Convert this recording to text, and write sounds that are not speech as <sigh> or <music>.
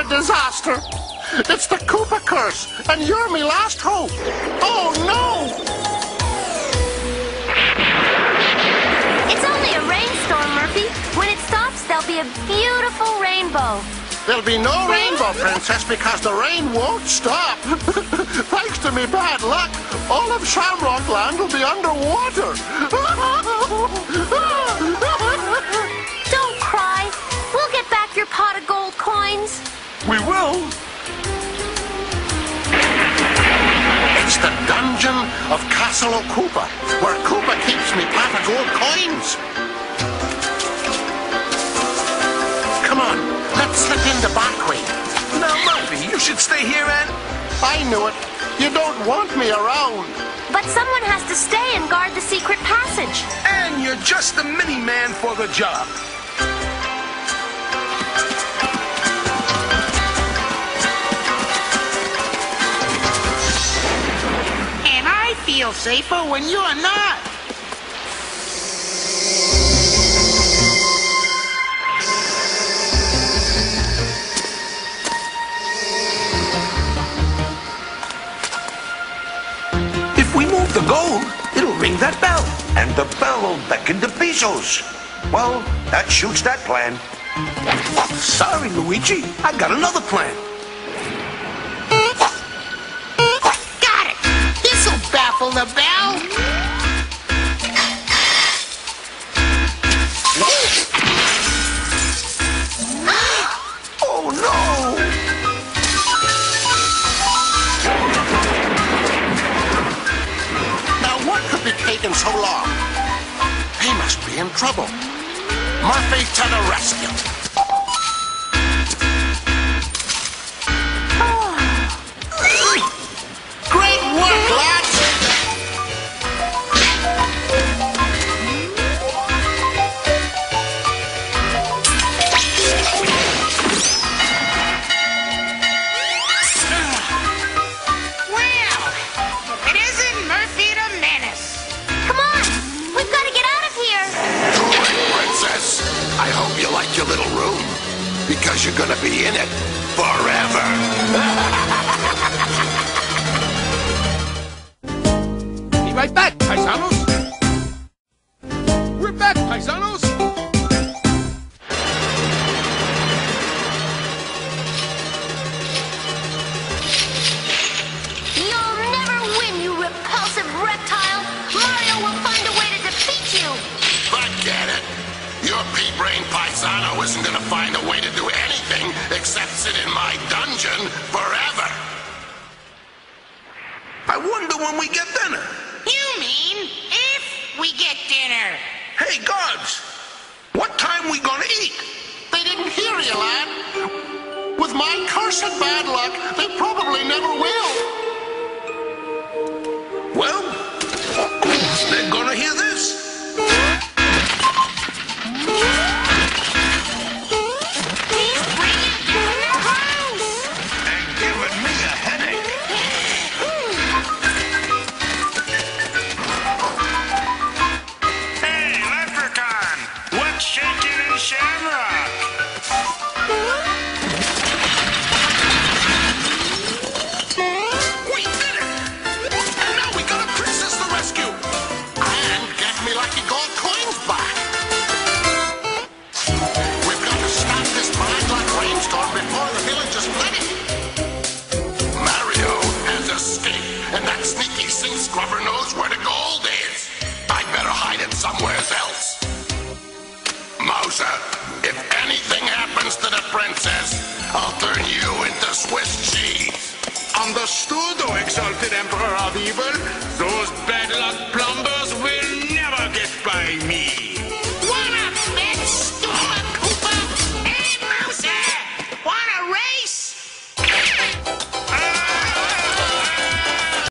a disaster. It's the Koopa curse, and you're my last hope. Oh no! It's only a rainstorm, Murphy. When it stops, there'll be a beautiful rainbow. There'll be no rainbow, Princess, because the rain won't stop. <laughs> Thanks to me bad luck, all of Shamrock Land will be underwater. <laughs> We will. it's the dungeon of Castle O'Koopa, where Koopa keeps me pot of gold coins. Come on, let's slip in the back way. Now, Murphy, you should stay here and... I knew it. You don't want me around. But someone has to stay and guard the secret passage. And you're just the mini-man for the job. Feel safer when you're not. If we move the gold, it'll ring that bell. And the bell will beckon the pesos. Well, that shoots that plan. Sorry, Luigi. I got another plan. This'll the bell. Oh, no! Now, what could be taking so long? He must be in trouble. Murphy to the rescue. Because you're gonna be in it forever. <laughs> Be right back, paisanos. We're back, paisanos. You'll never win, you repulsive reptile. Mario will find a way to defeat you. Forget it. Your pea-brain paisano isn't gonna find a way to do anything except sit in my dungeon forever. I wonder when we get dinner. You mean if we get dinner? Hey, guards! What time we gonna eat? They didn't hear you, lad. With my cursed bad luck, they probably never will. Understood, O exalted Emperor of Evil. Those bad luck plumbers